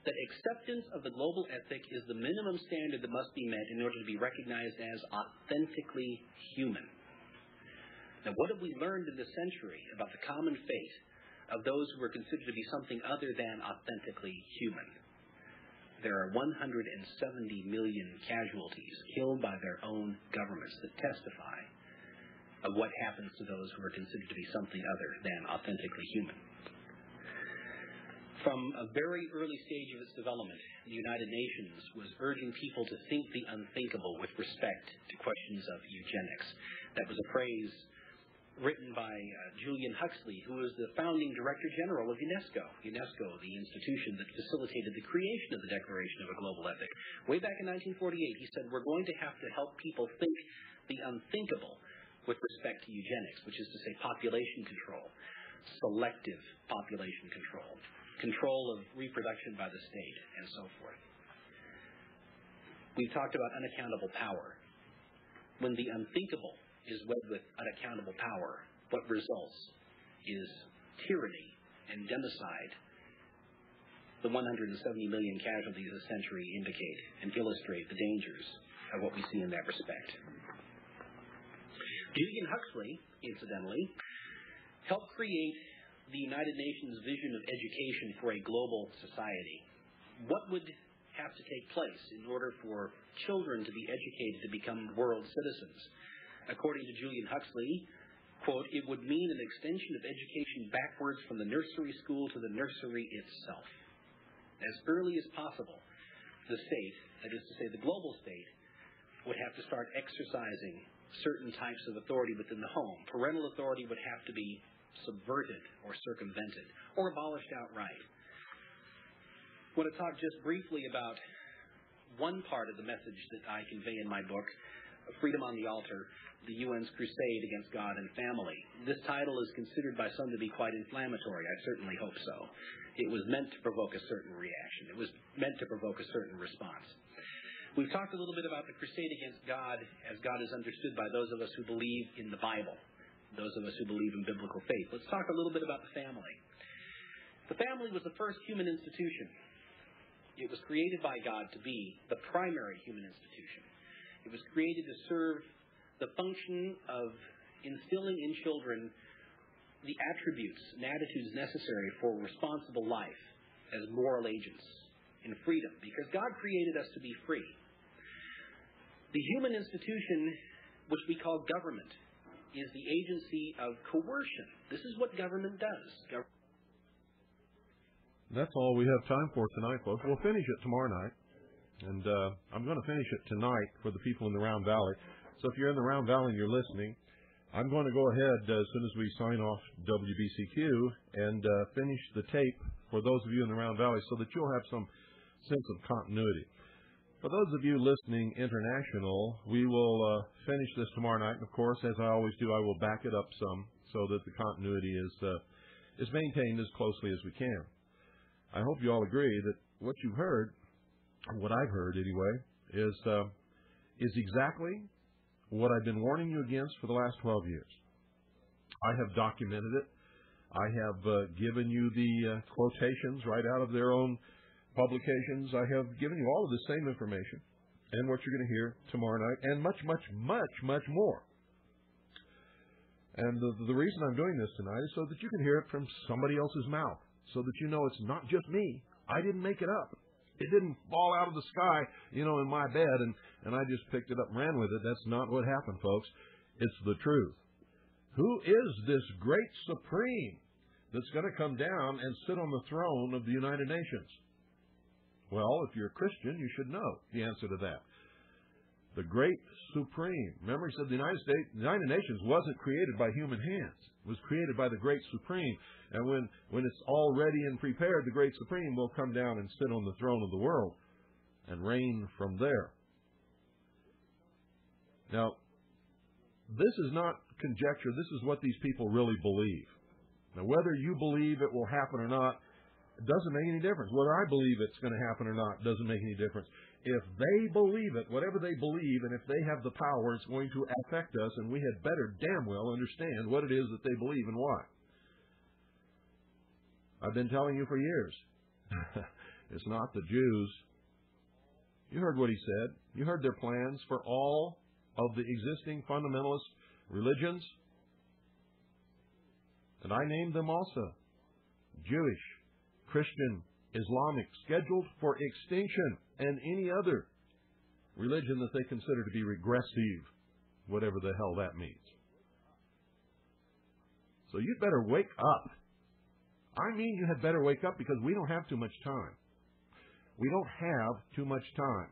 that acceptance of the global ethic is the minimum standard that must be met in order to be recognized as authentically human. Now, what have we learned in this century about the common fate of those who are considered to be something other than authentically human? There are 170 million casualties killed by their own governments that testify of what happens to those who are considered to be something other than authentically human. From a very early stage of its development, the United Nations was urging people to think the unthinkable with respect to questions of eugenics. That was a phrase written by uh, Julian Huxley, who was the founding Director General of UNESCO. UNESCO, the institution that facilitated the creation of the Declaration of a Global Ethic. Way back in 1948, he said, We're going to have to help people think the unthinkable with respect to eugenics, which is to say population control, selective population control control of reproduction by the state, and so forth. We've talked about unaccountable power. When the unthinkable is wed with unaccountable power, what results is tyranny and genocide. The 170 million casualties the century indicate and illustrate the dangers of what we see in that respect. Julian Huxley, incidentally, helped create the United Nations vision of education for a global society, what would have to take place in order for children to be educated to become world citizens? According to Julian Huxley, quote, it would mean an extension of education backwards from the nursery school to the nursery itself. As early as possible, the state, that is to say the global state, would have to start exercising certain types of authority within the home. Parental authority would have to be subverted or circumvented or abolished outright. I want to talk just briefly about one part of the message that I convey in my book, Freedom on the Altar, the UN's crusade against God and family. This title is considered by some to be quite inflammatory. I certainly hope so. It was meant to provoke a certain reaction. It was meant to provoke a certain response. We've talked a little bit about the crusade against God as God is understood by those of us who believe in the Bible those of us who believe in biblical faith. Let's talk a little bit about the family. The family was the first human institution. It was created by God to be the primary human institution. It was created to serve the function of instilling in children the attributes and attitudes necessary for responsible life as moral agents in freedom, because God created us to be free. The human institution, which we call government, is the agency of coercion. This is what government does. That's all we have time for tonight, folks. We'll finish it tomorrow night. And uh, I'm going to finish it tonight for the people in the Round Valley. So if you're in the Round Valley and you're listening, I'm going to go ahead uh, as soon as we sign off WBCQ and uh, finish the tape for those of you in the Round Valley so that you'll have some sense of continuity. For those of you listening international, we will uh, finish this tomorrow night. And of course, as I always do, I will back it up some so that the continuity is uh, is maintained as closely as we can. I hope you all agree that what you've heard, what I've heard anyway, is uh, is exactly what I've been warning you against for the last 12 years. I have documented it. I have uh, given you the uh, quotations right out of their own publications. I have given you all of the same information and what you're going to hear tomorrow night, and much, much, much, much more. And the, the reason I'm doing this tonight is so that you can hear it from somebody else's mouth, so that you know it's not just me. I didn't make it up. It didn't fall out of the sky, you know, in my bed, and, and I just picked it up and ran with it. That's not what happened, folks. It's the truth. Who is this great supreme that's going to come down and sit on the throne of the United Nations? Well, if you're a Christian, you should know the answer to that. The great supreme. Remember, he said the United States, the United Nations wasn't created by human hands. It was created by the great supreme. And when, when it's all ready and prepared, the great supreme will come down and sit on the throne of the world and reign from there. Now, this is not conjecture. This is what these people really believe. Now, whether you believe it will happen or not, it doesn't make any difference. Whether I believe it's going to happen or not doesn't make any difference. If they believe it, whatever they believe, and if they have the power, it's going to affect us, and we had better damn well understand what it is that they believe and why. I've been telling you for years. <laughs> it's not the Jews. You heard what he said. You heard their plans for all of the existing fundamentalist religions. And I named them also Jewish, Christian, Islamic, scheduled for extinction, and any other religion that they consider to be regressive, whatever the hell that means. So you'd better wake up. I mean, you had better wake up because we don't have too much time. We don't have too much time.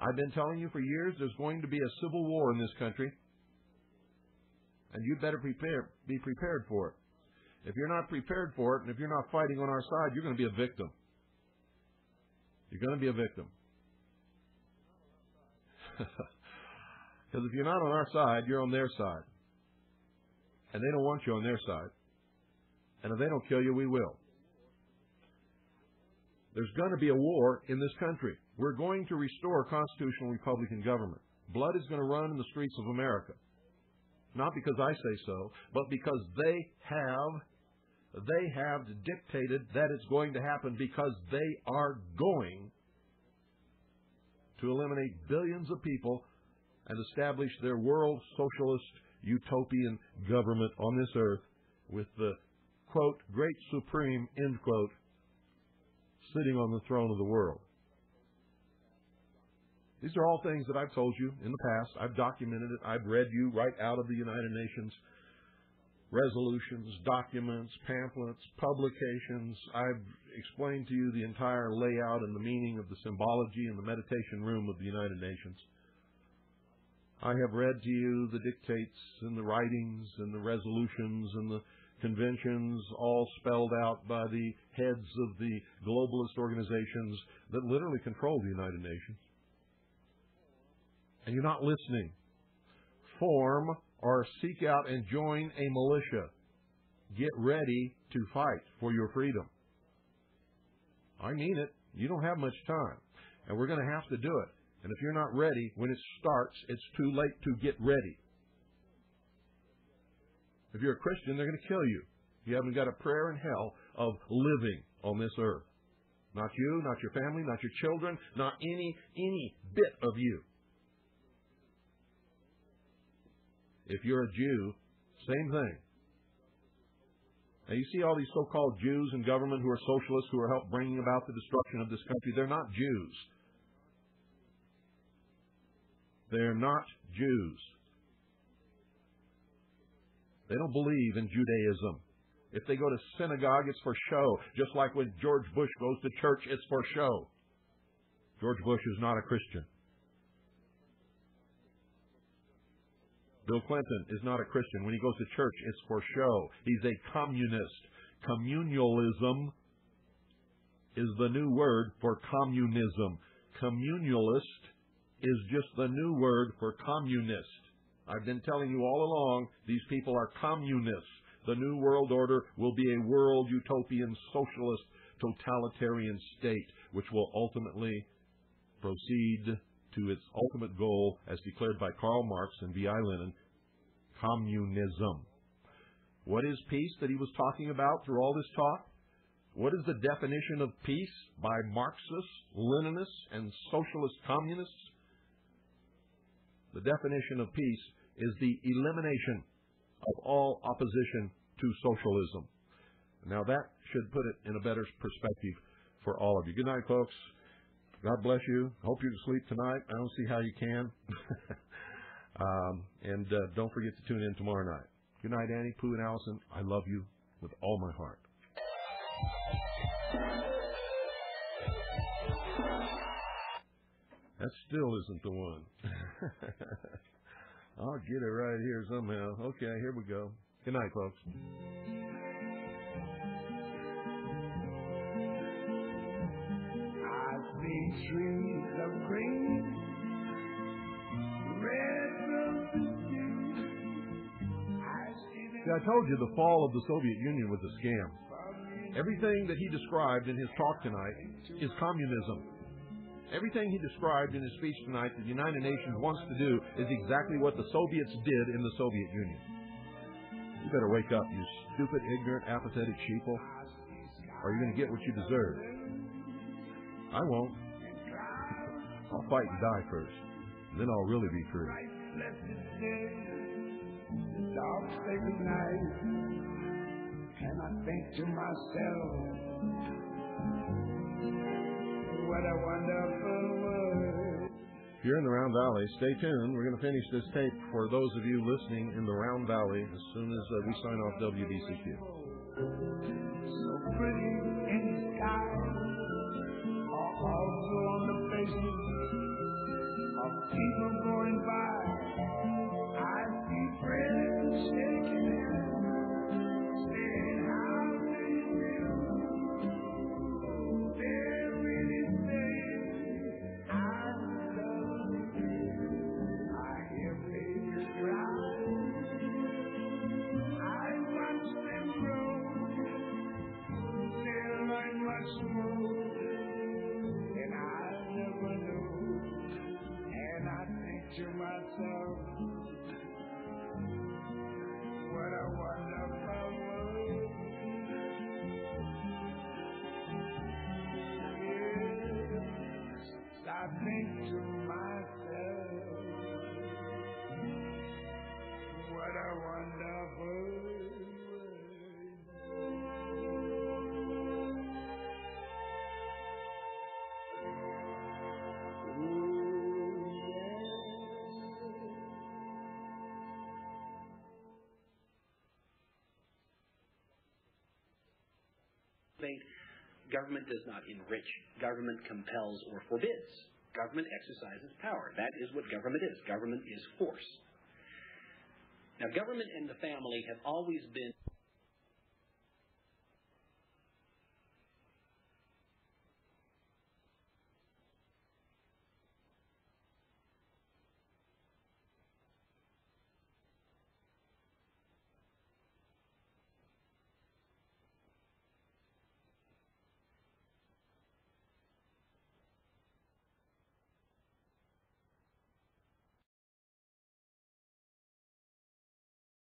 I've been telling you for years there's going to be a civil war in this country, and you'd better prepare, be prepared for it. If you're not prepared for it, and if you're not fighting on our side, you're going to be a victim. You're going to be a victim. <laughs> Because if you're not on our side, you're on their side. And they don't want you on their side. And if they don't kill you, we will. There's going to be a war in this country. We're going to restore constitutional Republican government. Blood is going to run in the streets of America. Not because I say so, but because they have they have dictated that it's going to happen because they are going to eliminate billions of people and establish their world socialist utopian government on this earth with the quote great supreme end quote sitting on the throne of the world. These are all things that I've told you in the past. I've documented it. I've read you right out of the United Nations resolutions, documents, pamphlets, publications. I've explained to you the entire layout and the meaning of the symbology in the meditation room of the United Nations. I have read to you the dictates and the writings and the resolutions and the conventions all spelled out by the heads of the globalist organizations that literally control the United Nations. And you're not listening. Form or seek out and join a militia. Get ready to fight for your freedom. I mean it. You don't have much time. And we're going to have to do it. And if you're not ready, when it starts, it's too late to get ready. If you're a Christian, they're going to kill you. You haven't got a prayer in hell of living on this earth. Not you, not your family, not your children, not any any bit of you. If you're a Jew, same thing. Now you see all these so-called Jews in government who are socialists who are helping bringing about the destruction of this country. They're not Jews. They're not Jews. They don't believe in Judaism. If they go to synagogue, it's for show. Just like when George Bush goes to church, it's for show. George Bush is not a Christian. Bill Clinton is not a Christian. When he goes to church, it's for show. He's a communist. Communalism is the new word for communism. Communalist is just the new word for communist. I've been telling you all along, these people are communists. The New World Order will be a world utopian socialist totalitarian state, which will ultimately proceed to its ultimate goal as declared by Karl Marx and V.I. Lenin, communism. What is peace that he was talking about through all this talk? What is the definition of peace by Marxists, Leninists, and socialist communists? The definition of peace is the elimination of all opposition to socialism. Now that should put it in a better perspective for all of you. Good night, folks. God bless you. Hope you sleep tonight. I don't see how you can. <laughs> um, and uh, don't forget to tune in tomorrow night. Good night, Annie, Pooh, and Allison. I love you with all my heart. That still isn't the one. <laughs> I'll get it right here somehow. Okay, here we go. Good night, folks. Trees of green, red roses See, I told you the fall of the Soviet Union was a scam. Everything that he described in his talk tonight is communism. Everything he described in his speech tonight that the United Nations wants to do is exactly what the Soviets did in the Soviet Union. You better wake up, you stupid, ignorant, apathetic sheeple, or you're going to get what you deserve. I won't. I'll fight and die first. And then I'll really be free. And I think to myself, what a wonderful world. If you're in the Round Valley, stay tuned. We're going to finish this tape for those of you listening in the Round Valley as soon as uh, we sign off WBCQ. So pretty government does not enrich. Government compels or forbids. Government exercises power. That is what government is. Government is force. Now, government and the family have always been